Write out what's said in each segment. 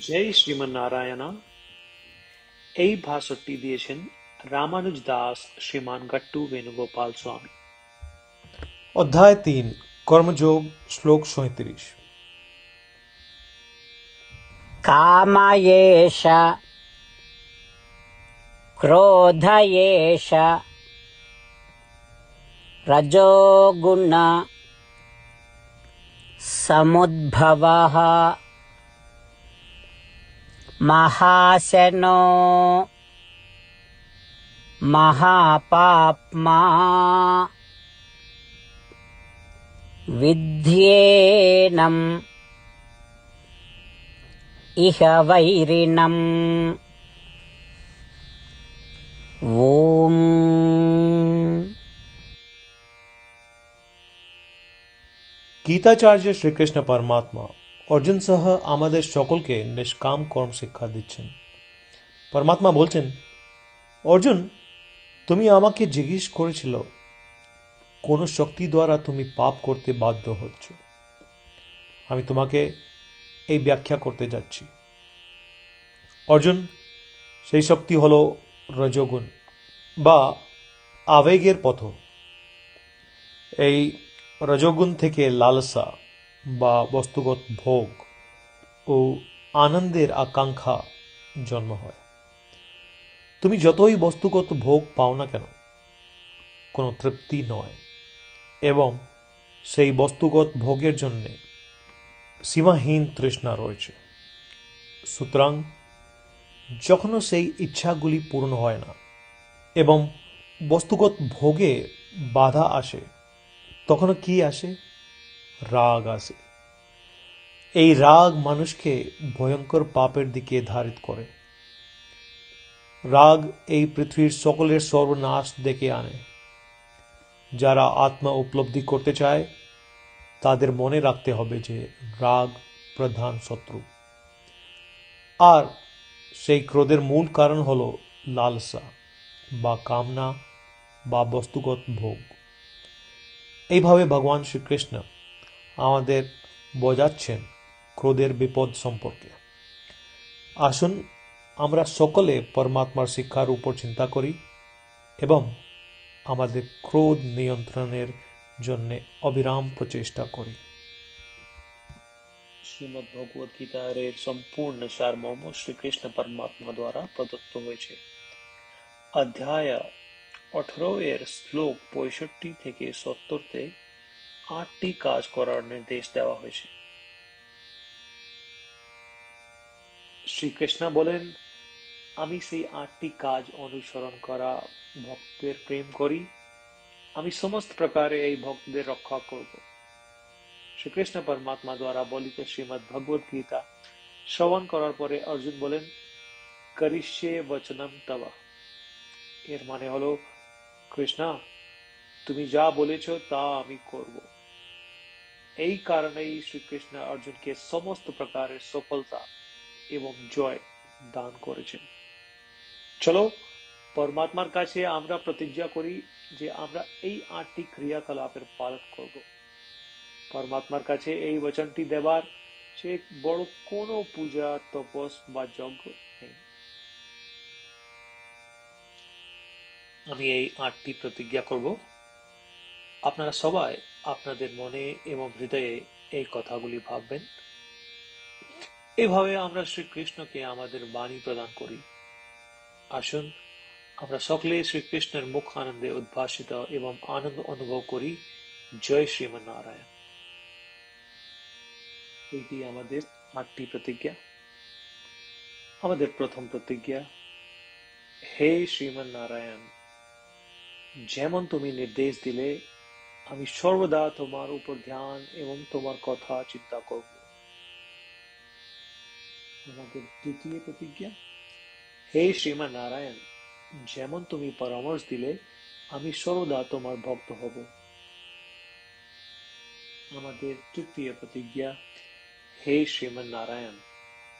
জয় শ্রীমন্নারায়ণা এই ভাষণটি দিয়েছেন রামানুজ দাস শ্রীমান গট্টু বেণুগোপাল স্বামী অধ্যায় তিন কর্মযোগ শ্লোক সৈত্রিশ काम एष क्रोध एष रजोगुण समुद्भवः महाशनो। महापाप्मा। विध्येनम् इह वैरिणम्। ॐ। गीताचार्य श्रीकृष्ण परमात्मा। অর্জুন সহ আমাদের সকলকে নিষ্কাম কর্ম শিক্ষা দিচ্ছেন। পরমাত্মা বলছেন, অর্জুন, তুমি আমাকে জিজ্ঞেস করেছিল, কোন শক্তি দ্বারা তুমি পাপ করতে বাধ্য হচ্ছ? আমি তোমাকে এই ব্যাখ্যা করতে যাচ্ছি। অর্জুন, সেই শক্তি হলো রজগুণ বা আবেগের পথ। এই রজগুণ থেকে লালসা বা বস্তুগত ভোগ ও আনন্দের আকাঙ্ক্ষা জন্ম হয়। তুমি যতই বস্তুগত ভোগ পাও না কেন, কোনো তৃপ্তি নয় এবং সেই বস্তুগত ভোগের জন্যে সীমাহীন তৃষ্ণা রয়েছে। সুতরাং যখনও সেই ইচ্ছাগুলি পূর্ণ হয় না এবং বস্তুগত ভোগে বাধা আসে, তখনও কি আসে? রাগ আসে এই রাগ মানুষকে ভয়ঙ্কর পাপের দিকে ধারিত করে। রাগ এই পৃথিবীর সকলের সর্বনাশ ডেকে আনে। যারা আত্মা উপলব্ধি করতে চায়, তাদের মনে রাখতে হবে যে রাগ প্রধান শত্রু। আর সেই ক্রোধের মূল কারণ হল লালসা বা কামনা বা বস্তুগত ভোগ। এইভাবে ভগবান শ্রীকৃষ্ণ আমাদের বোঝাচ্ছেন ক্রোধের বিপদ সম্পর্কে। আসুন আমরা সকলে পরমাত্মার শিক্ষার উপর চিন্তা করি এবং আমাদের ক্রোধ নিয়ন্ত্রণের জন্য অবিরাম প্রচেষ্টা করি। শ্রীমদ ভগবত গীতার এর সম্পূর্ণ সারমর্ম শ্রীকৃষ্ণ পরমাত্মা দ্বারা প্রদত্ত হয়েছে। অধ্যায় আঠারো এর শ্লোক পঁয়ষট্টি থেকে সত্তরতে আটটি কাজ করার নির্দেশ দেওয়া হয়েছে। শ্রীকৃষ্ণ বলেন, আমি সেই আটটি কাজ অনুসরণ করা ভক্তের প্রেম করি। আমি সমস্ত প্রকারে এই ভক্তদের রক্ষা করব। শ্রীকৃষ্ণ পরমাত্মা দ্বারা বলিত শ্রীমদ ভগবত গীতা শ্রবণ করার পরে অর্জুন বলেন, করিষ্যে বচনম তবা। এর মানে হলো, কৃষ্ণা, তুমি যা বলেছ তা আমি করব। এই কারণেই শ্রীকৃষ্ণ অর্জুনকে সমস্ত প্রকারের সফলতা এবং জয় দান করেছেন। চলো, পরমাত্মার কাছে আমরা প্রতিজ্ঞা করি যে আমরা এই আটটি ক্রিয়াকলাপের পালন করব। পরমাত্মার কাছে এই বচনটি দেবার সে বড় কোনো পূজা, তপস বা যজ্ঞ নেই। আমি এই আটটি প্রতিজ্ঞা করব। আপনারা সবাই আপনাদের মনে এবং হৃদয়ে এই কথাগুলি ভাববেন। এভাবে আমরা শ্রীকৃষ্ণকে আমাদের বাণী প্রদান করি। আসুন, আমরা সকলে শ্রীকৃষ্ণের মুখ আনন্দে উদ্ভাসিত এবং আনন্দ অনুভব করি। জয় শ্রীমন্নারায়ণ। এটি আমাদের আটটি প্রতিজ্ঞা। আমাদের প্রথম প্রতিজ্ঞা, হে শ্রীমন্নারায়ণ, যেমন তুমি নির্দেশ দিলে আমি সর্বদা তোমার উপর ধ্যান এবং তোমার কথা চিন্তা করব। আমাদের দ্বিতীয় প্রতিজ্ঞা, হে শ্রীমান নারায়ণ যেমন তুমি পরামর্শ দিলে, আমি সর্বদা তোমার ভক্ত হব। আমাদের তৃতীয় প্রতিজ্ঞা, হে শ্রীমান নারায়ণ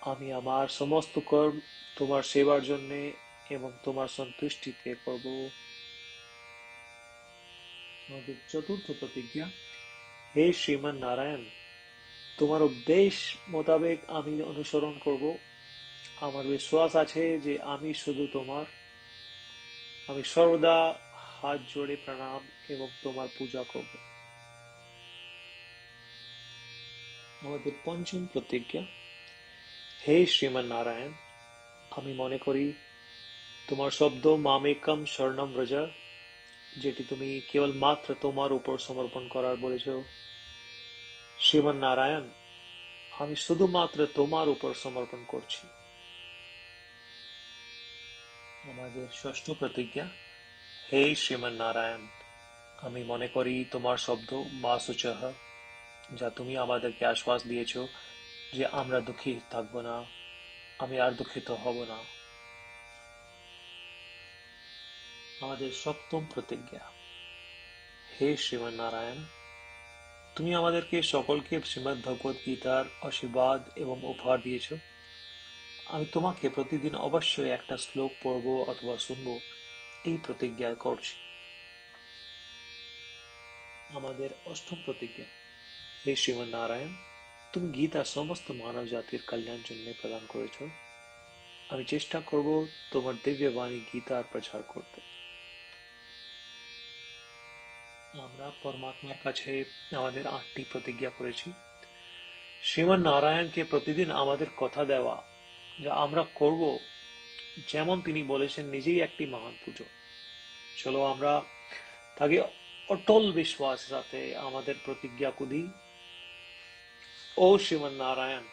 আমি আমার সমস্ত কর্ম তোমার সেবার জন্যে এবং তোমার সন্তুষ্টিতে করব। আমাদের চতুর্থ প্রতিজ্ঞা, হে শ্রীমান নারায়ণ তোমার উপদেশ মোতাবেক আমি অনুসরণ করব। আমার বিশ্বাস আছে যে আমি শুধু তোমার, আমি সর্বদা হাত জোড়ে প্রণাম এবং তোমার পূজা করব। আমাদের পঞ্চম প্রতিজ্ঞা, হে শ্রীমান নারায়ণ আমি মনে করি, তোমার শব্দ মামেকম স্বর্ণম ব্রজ যেটি তুমি কেবল মাত্র তোমার উপর সমর্পণ করার বলেছ। শ্রীমান নারায়ণ আমি শুধুমাত্র তোমার উপর সমর্পণ করছি। আমাদের ষষ্ঠ প্রতিজ্ঞা, হে শ্রীমান নারায়ণ আমি মনে করি তোমার শব্দ মা সুচহ যা তুমি আমাদেরকে আশ্বাস দিয়েছ যে আমরা দুঃখী থাকব না, আমি আর দুঃখিত হব না। আমাদের সপ্তম প্রতিজ্ঞা। হে শ্রীমান নারায়ণ তুমি আমাদেরকে সকলকে শ্রীমদ ভগবত গীতার আশীর্বাদ এবং উপহার দিয়েছ। আমি তোমাকে প্রতিদিন অবশ্যই একটা শ্লোক পড়ব অথবা শুনব, এই প্রতিজ্ঞা করছি। আমাদের অষ্টম প্রতিজ্ঞা। হে শ্রীমান নারায়ণ তুমি গীতা সমস্ত মানব জাতির কল্যাণ জন্য প্রদান করেছ। আমি চেষ্টা করব তোমার দিব্য বাণী গীতার প্রচার করতে। আমরা পরমাত্মার কাছে আমাদের আটটি প্রতিজ্ঞা করেছি। শ্রীমান নারায়ণকে প্রতিদিন আমাদের কথা দেওয়া যা আমরা করব, যেমন তিনি বলেছেন, নিজেই একটি মহান পুজো। চলো আমরা তাকে অটল বিশ্বাস সাথে আমাদের প্রতিজ্ঞা কুদি ও শ্রীমান নারায়ণ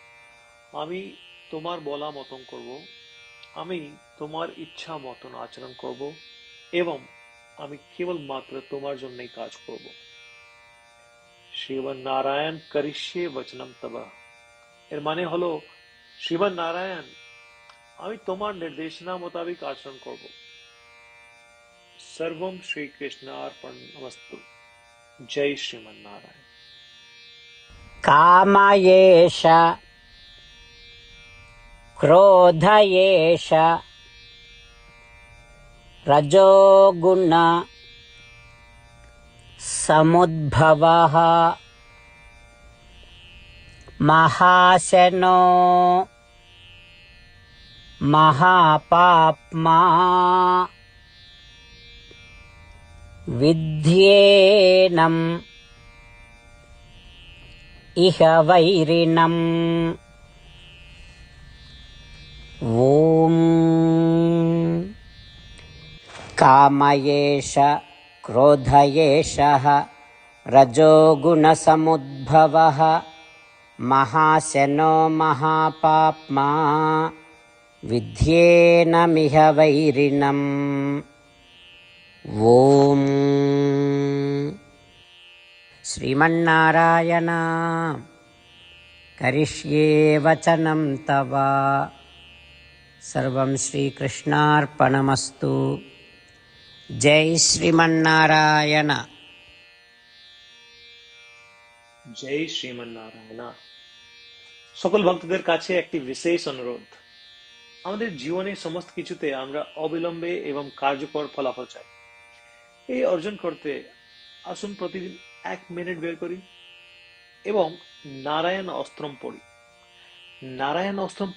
আমি তোমার বলা মতন করব, আমি তোমার ইচ্ছা মতন আচরণ করব এবং আমি কেবল মাত্র তোমার জন্যই কাজ করব শ্রীমান নারায়ণ করিষ্যে বচনম তবা এর মানে হলো শ্রীমান নারায়ণ আমি তোমার নির্দেশনা মোতাবেক আচরণ করব সর্বম শ্রীকৃষ্ণ অর্পণ নমস্তু জয় শ্রীমান নারায়ণ काम एष क्रोध एष रजोगुण समुद्भवः महाशनो महापाप्मा विध्येनम् इह वैरिणम्। ॐ काम एष क्रोध एषः रजोगुणसमुद्भवः महाशनो महापाप्मा विध्येनमिह वैरिणम्। ॐ श्रीमन्नारायण करिष्ये वचनं तव। सर्वं श्रीकृष्णार्पणमस्तु జై శ్రీమన్నారాయణ জয় শ্রীমন্নারায়ণা। সকল ভক্তদের কাছে একটি বিশেষ অনুরোধ। আমাদের জীবনে সমস্ত কিছুতে আমরা অবিলম্বে এবং কার্যকর ফলাফল চাই। এই অর্জন করতে আসুন প্রতিদিন এক মিনিট বের করি এবং নারায়ণ অস্ত্রম পড়ি। নারায়ণ অস্ত্রম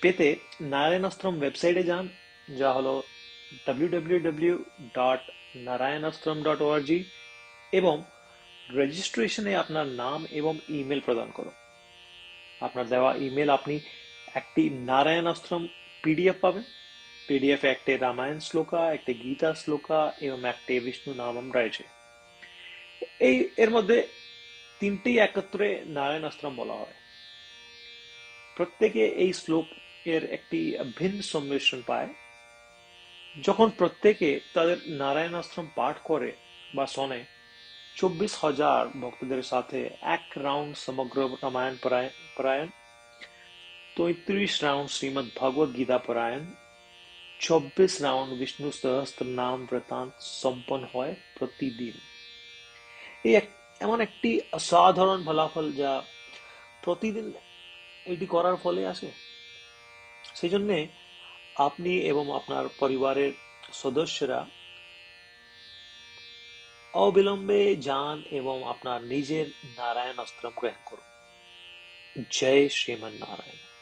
পেতে নারায়ণ অস্ত্রম ওয়েবসাইটে যান, যা হলো www.narayanastram.org এবং রেজিস্ট্রেশনে আপনার নাম এবং ইমেল প্রদান করুন। আপনার দেওয়া ইমেল আপনি একটি নারায়ণ আশ্রম পিডিএফ পাবেন পিডিএফ একটি রামায়ণ শ্লোকা, একটি গীতা শ্লোকা এবং একটি বিষ্ণু নামম রয়েছে। এই, এর মধ্যে তিনটি একত্রে নারায়ণ আশ্রম বলা হয়। প্রত্যেকে এই শ্লোক এর একটি ভিন্ন সম্মিশ্রণ পায়। যখন প্রত্যেকে তাদের নারায়ণ আশ্রম পাঠ করে বা শোনে, চব্বিশ হাজার ভক্তদের সাথে এক রাউন্ড সমগ্র রামায়ণ পরায়ণ তৈত্রিশ রাউন্ড শ্রীমদ ভগবত গীতা পরায়ণ, চব্বিশ রাউন্ড বিষ্ণু সহস্র নাম বৃতান্ত সম্পন্ন হয় প্রতিদিন। এই এমন একটি অসাধারণ ফলাফল যা প্রতিদিন এটি করার ফলে আসে। সেই জন্যে আপনি এবং আপনার পরিবারের সদস্যরা অবিলম্বে যান এবং আপনার নিজের নারায়ণ অস্ত্র গ্রহণ করুন। জয় শ্রীমান নারায়ণ।